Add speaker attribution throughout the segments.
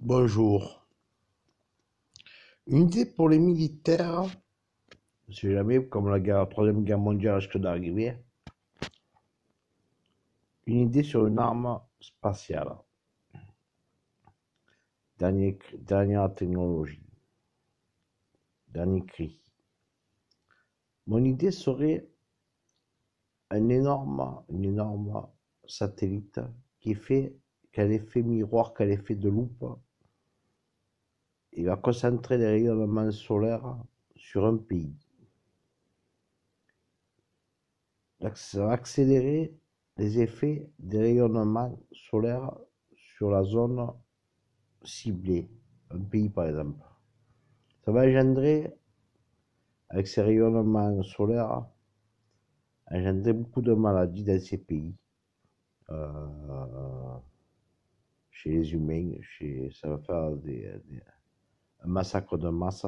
Speaker 1: Bonjour. Une idée pour les militaires, si jamais, comme la, troisième guerre mondiale risque d'arriver, une idée sur une arme spatiale. Dernière technologie. Dernier cri. Mon idée serait un énorme, énorme satellite qui fait, quel effet miroir, quel effet de loupe, il va concentrer les rayonnements solaires sur un pays. Ça va accélérer les effets des rayonnements solaires sur la zone ciblée, un pays par exemple. Ça va engendrer, avec ces rayonnements solaires, engendrer beaucoup de maladies dans ces pays. Euh, chez les humains, ça va faire des massacre de masse.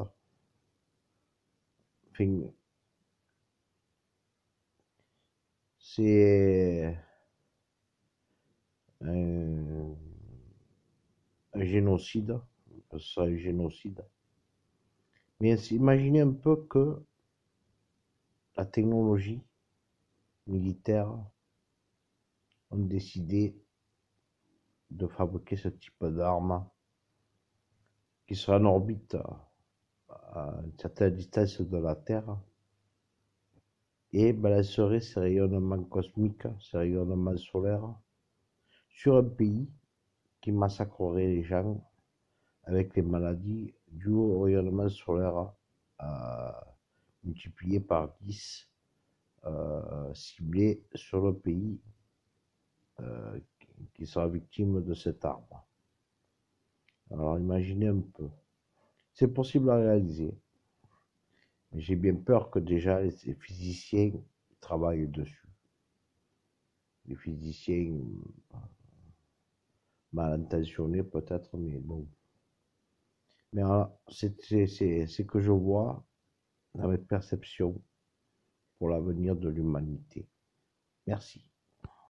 Speaker 1: c'est un, génocide, ça un génocide. Mais imaginez un peu que la technologie militaire ont décidé de fabriquer ce type d'armes qui sera en orbite à une certaine distance de la Terre et balancerait ses rayonnements cosmiques, ses rayonnements solaires sur un pays qui massacrerait les gens avec les maladies dues au rayonnement solaire euh, multiplié par 10 euh, ciblé sur le pays euh, qui sera victime de cette arme. Alors imaginez un peu. C'est possible à réaliser. Mais j'ai bien peur que déjà les physiciens travaillent dessus. Les physiciens euh, mal intentionnés peut-être, mais bon. Mais c'est ce que je vois dans mes perceptions pour l'avenir de l'humanité. Merci.